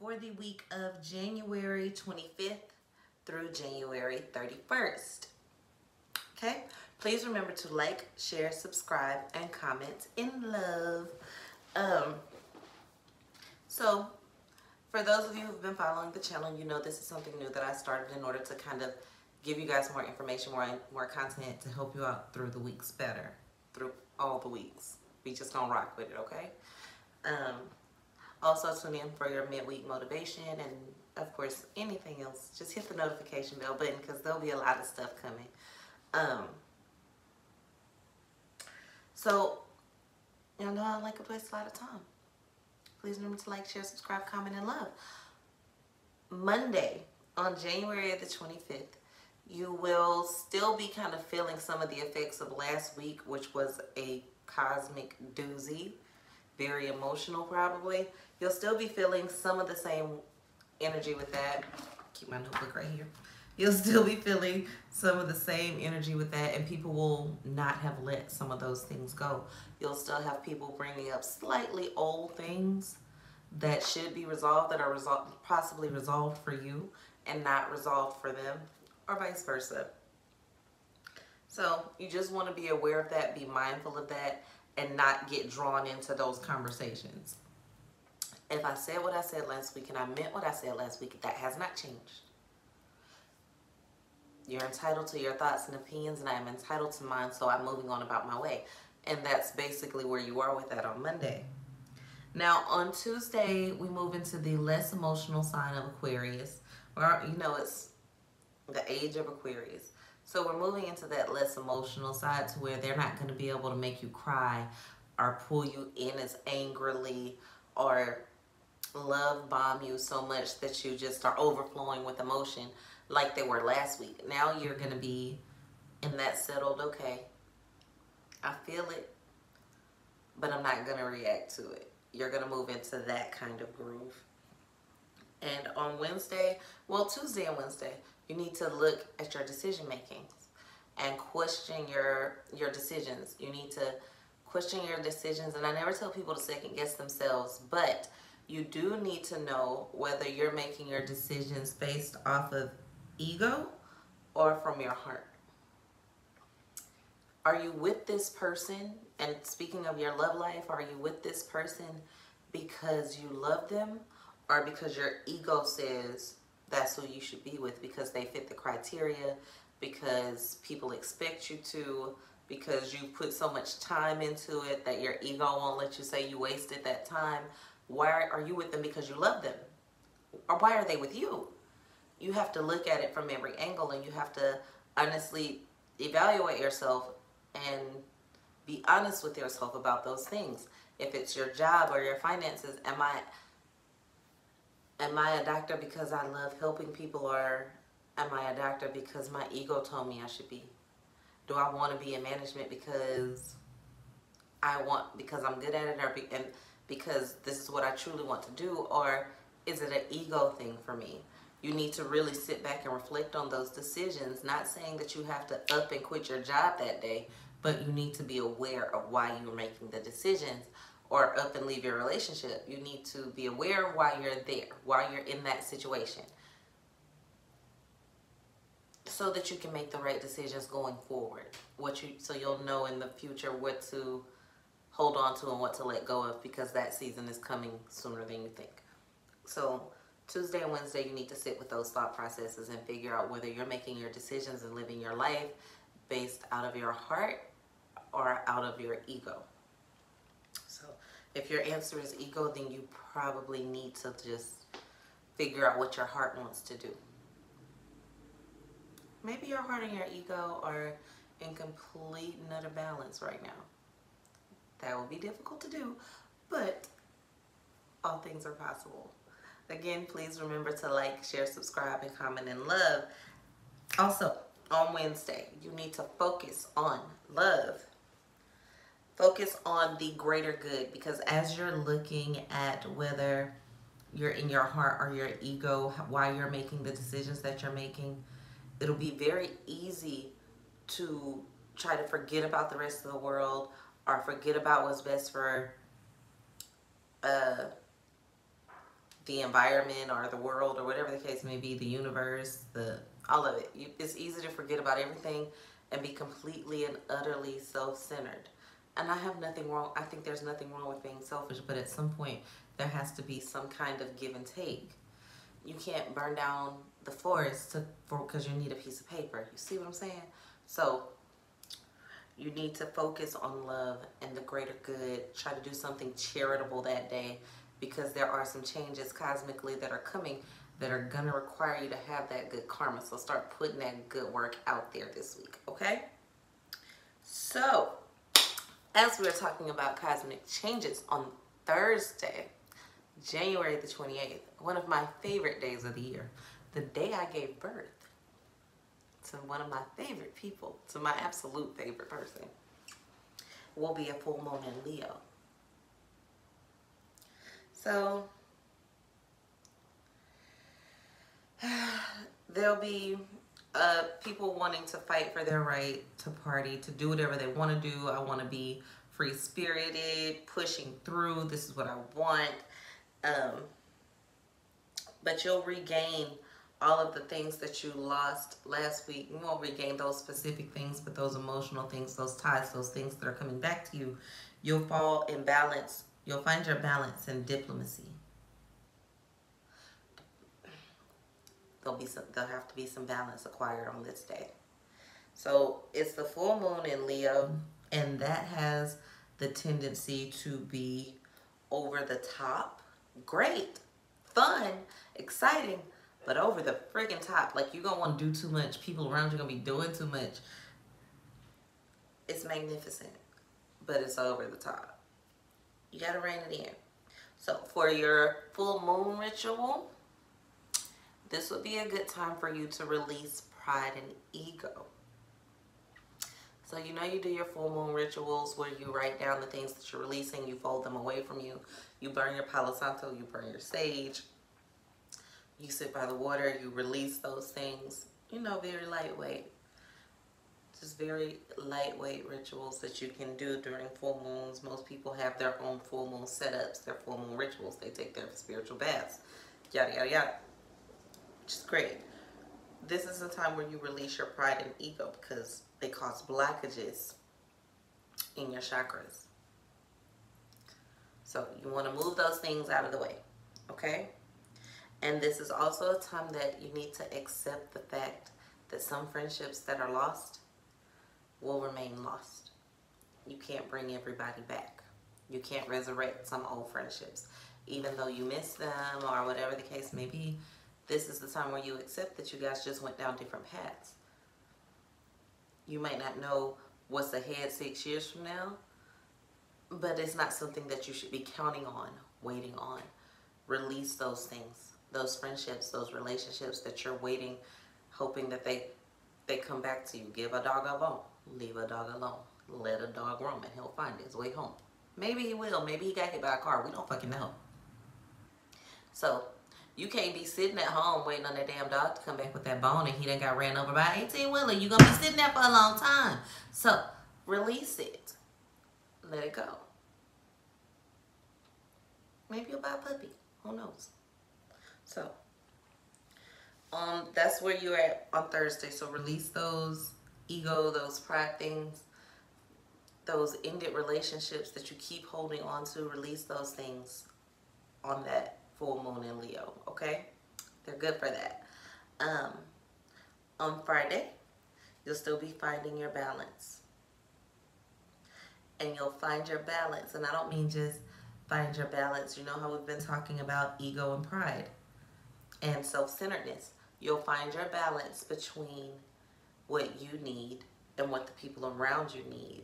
for the week of January 25th through January 31st. Okay, please remember to like, share, subscribe, and comment in love. Um, so, for those of you who've been following the channel, you know this is something new that I started in order to kind of give you guys more information, more more content to help you out through the weeks better, through all the weeks. We just gonna rock with it, okay? Um, also tune in for your midweek motivation and of course anything else. Just hit the notification bell button because there'll be a lot of stuff coming. Um, so, y'all know I like a place a lot of time. Please remember to like, share, subscribe, comment, and love. Monday, on January the 25th, you will still be kind of feeling some of the effects of last week, which was a cosmic doozy. Very emotional, probably. You'll still be feeling some of the same energy with that. Keep my notebook right here. You'll still be feeling some of the same energy with that, and people will not have let some of those things go. You'll still have people bringing up slightly old things that should be resolved, that are possibly resolved for you and not resolved for them or vice versa. So you just want to be aware of that, be mindful of that, and not get drawn into those conversations. If I said what I said last week and I meant what I said last week, that has not changed. You're entitled to your thoughts and opinions, and I am entitled to mine, so I'm moving on about my way. And that's basically where you are with that on Monday. Now, on Tuesday, we move into the less emotional sign of Aquarius. Or, you know, it's the age of Aquarius. So we're moving into that less emotional side to where they're not going to be able to make you cry or pull you in as angrily or love bomb you so much that you just are overflowing with emotion like they were last week. Now you're going to be in that settled, okay, I feel it, but I'm not going to react to it. You're going to move into that kind of groove. And on Wednesday, well, Tuesday and Wednesday, you need to look at your decision making and question your your decisions. You need to question your decisions. And I never tell people to second guess themselves, but you do need to know whether you're making your decisions based off of ego or from your heart. Are you with this person? And speaking of your love life, are you with this person because you love them or because your ego says that's who you should be with because they fit the criteria, because people expect you to, because you put so much time into it that your ego won't let you say you wasted that time. Why are you with them because you love them? Or why are they with you? You have to look at it from every angle and you have to honestly evaluate yourself and be honest with yourself about those things. If it's your job or your finances, am I am I a doctor because I love helping people or am I a doctor because my ego told me I should be? Do I want to be in management because I want because I'm good at it or be, and because this is what I truly want to do or is it an ego thing for me? You need to really sit back and reflect on those decisions, not saying that you have to up and quit your job that day, but you need to be aware of why you're making the decisions or up and leave your relationship. You need to be aware why you're there, why you're in that situation. So that you can make the right decisions going forward. What you so you'll know in the future what to hold on to and what to let go of because that season is coming sooner than you think. So Tuesday and Wednesday you need to sit with those thought processes and figure out whether you're making your decisions and living your life based out of your heart or out of your ego. If your answer is ego, then you probably need to just figure out what your heart wants to do. Maybe your heart and your ego are in complete and utter balance right now. That will be difficult to do, but all things are possible. Again, please remember to like, share, subscribe, and comment and love. Also, on Wednesday, you need to focus on love focus on the greater good because as you're looking at whether you're in your heart or your ego, why you're making the decisions that you're making, it'll be very easy to try to forget about the rest of the world or forget about what's best for uh, the environment or the world or whatever the case may be, the universe, the all of it. You, it's easy to forget about everything and be completely and utterly self-centered. And I have nothing wrong. I think there's nothing wrong with being selfish, but at some point there has to be some kind of give and take. You can't burn down the forest to, because you need a piece of paper. You see what I'm saying? So you need to focus on love and the greater good. Try to do something charitable that day because there are some changes cosmically that are coming that are going to require you to have that good karma. So start putting that good work out there this week, okay? So, as we are talking about cosmic changes on Thursday, January the 28th, one of my favorite days of the year, the day I gave birth to one of my favorite people, to my absolute favorite person, will be a full moon in Leo. So there'll be uh, people wanting to fight for their right to party, to do whatever they want to do. I want to be free spirited, pushing through. This is what I want. Um, but you'll regain all of the things that you lost last week. You won't regain those specific things, but those emotional things, those ties, those things that are coming back to you, you'll fall in balance You'll find your balance in diplomacy. There'll be some, there'll have to be some balance acquired on this day. So it's the full moon in Leo, and that has the tendency to be over the top, great, fun, exciting, but over the friggin' top. Like you're gonna want to do too much. People around you gonna be doing too much. It's magnificent, but it's over the top. You got to rein it in. So for your full moon ritual, this would be a good time for you to release pride and ego. So you know you do your full moon rituals where you write down the things that you're releasing, you fold them away from you, you burn your palo santo, you burn your sage, you sit by the water, you release those things, you know, very lightweight just very lightweight rituals that you can do during full moons. Most people have their own full moon setups, their full moon rituals. They take their spiritual baths, yada, yada, yada. Which is great. This is a time where you release your pride and ego because they cause blockages in your chakras. So you want to move those things out of the way, okay? And this is also a time that you need to accept the fact that some friendships that are lost will remain lost. You can't bring everybody back. You can't resurrect some old friendships. Even though you miss them or whatever the case may be, this is the time where you accept that you guys just went down different paths. You might not know what's ahead six years from now, but it's not something that you should be counting on, waiting on. Release those things, those friendships, those relationships that you're waiting, hoping that they they come back to you. Give a dog a bone. Leave a dog alone. Let a dog roam and he'll find his way home. Maybe he will. Maybe he got hit by a car. We don't fucking know. So you can't be sitting at home waiting on that damn dog to come back with that bone and he done got ran over by 18 wheeler. You're gonna be sitting there for a long time. So release it. Let it go. Maybe you'll buy a puppy. Who knows? So um that's where you're at on Thursday. So release those ego, those pride things, those ended relationships that you keep holding on to, release those things on that full moon in Leo, okay? They're good for that. Um, on Friday, you'll still be finding your balance. And you'll find your balance. And I don't mean just find your balance. You know how we've been talking about ego and pride and self-centeredness. You'll find your balance between what you need and what the people around you need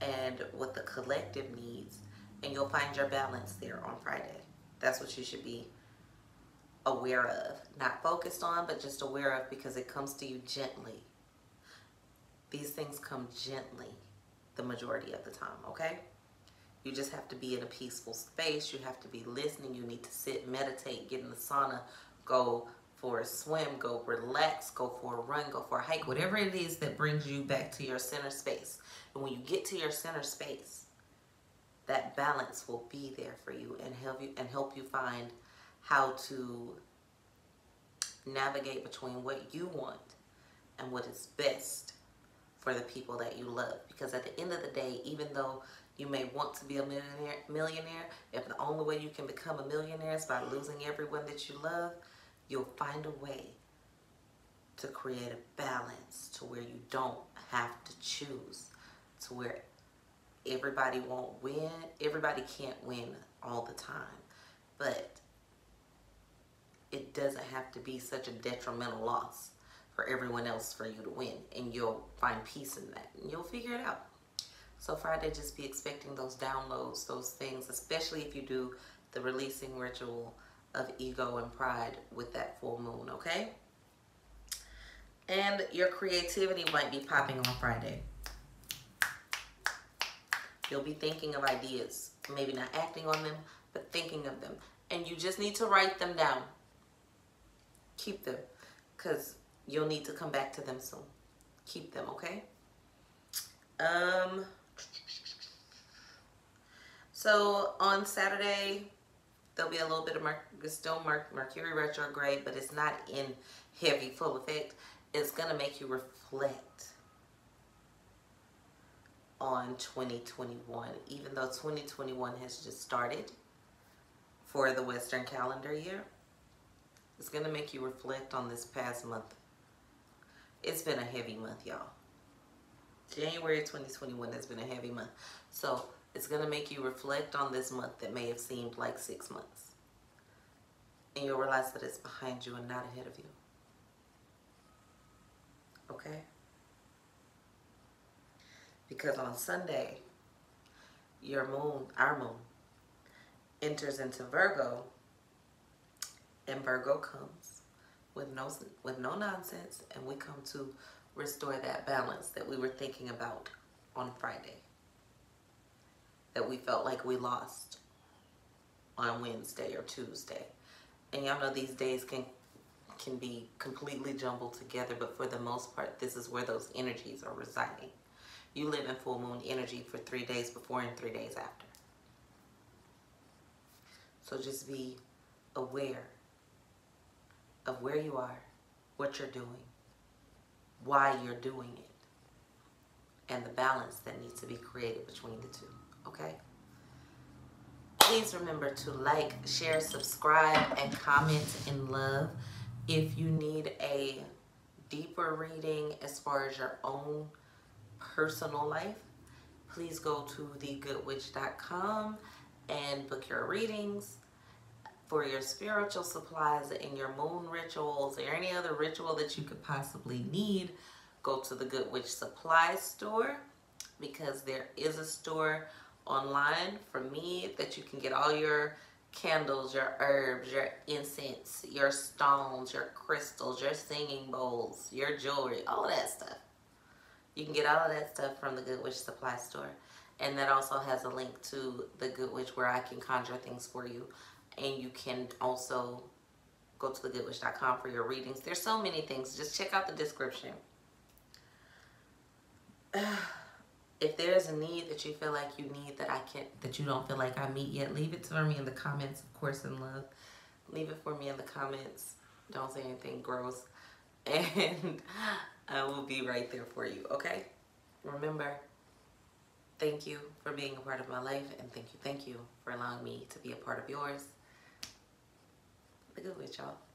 and what the collective needs and you'll find your balance there on Friday. That's what you should be aware of. Not focused on, but just aware of because it comes to you gently. These things come gently the majority of the time, okay? You just have to be in a peaceful space. You have to be listening. You need to sit, meditate, get in the sauna, go for a swim, go relax, go for a run, go for a hike, whatever it is that brings you back to your center space. And when you get to your center space, that balance will be there for you and help you and help you find how to navigate between what you want and what is best for the people that you love. Because at the end of the day, even though you may want to be a millionaire, millionaire, if the only way you can become a millionaire is by losing everyone that you love, you'll find a way to create a balance to where you don't have to choose, to where everybody won't win. Everybody can't win all the time, but it doesn't have to be such a detrimental loss for everyone else for you to win and you'll find peace in that and you'll figure it out. So friday just be expecting those downloads those things especially if you do the releasing ritual of ego and pride with that full moon okay? And your creativity might be popping on friday you'll be thinking of ideas maybe not acting on them but thinking of them and you just need to write them down keep them because you'll need to come back to them soon. Keep them, okay? Um, so on Saturday, there'll be a little bit of Mer still Mer Mercury retrograde, but it's not in heavy full effect. It's going to make you reflect on 2021, even though 2021 has just started for the Western calendar year. It's going to make you reflect on this past month it's been a heavy month, y'all. January 2021 has been a heavy month. So it's going to make you reflect on this month that may have seemed like six months. And you'll realize that it's behind you and not ahead of you. Okay? Because on Sunday, your moon, our moon, enters into Virgo, and Virgo comes with no with no nonsense and we come to restore that balance that we were thinking about on Friday that we felt like we lost on Wednesday or Tuesday. And y'all know these days can can be completely jumbled together, but for the most part, this is where those energies are residing. You live in full moon energy for three days before and three days after. So just be aware of where you are, what you're doing, why you're doing it, and the balance that needs to be created between the two, okay? Please remember to like, share, subscribe, and comment in love. If you need a deeper reading as far as your own personal life, please go to thegoodwitch.com and book your readings for your spiritual supplies and your moon rituals or any other ritual that you could possibly need, go to the Good Witch Supply store because there is a store online for me that you can get all your candles, your herbs, your incense, your stones, your crystals, your singing bowls, your jewelry, all that stuff. You can get all of that stuff from the Good Witch Supply store. And that also has a link to the Good Witch where I can conjure things for you and you can also go to thegoodwitch.com for your readings. There's so many things. Just check out the description. if there's a need that you feel like you need that I can't, that you don't feel like I meet yet, leave it for me in the comments, of course, in love. Leave it for me in the comments. Don't say anything gross. And I will be right there for you, okay? Remember, thank you for being a part of my life, and thank you, thank you for allowing me to be a part of yours. The Good Witch, y'all.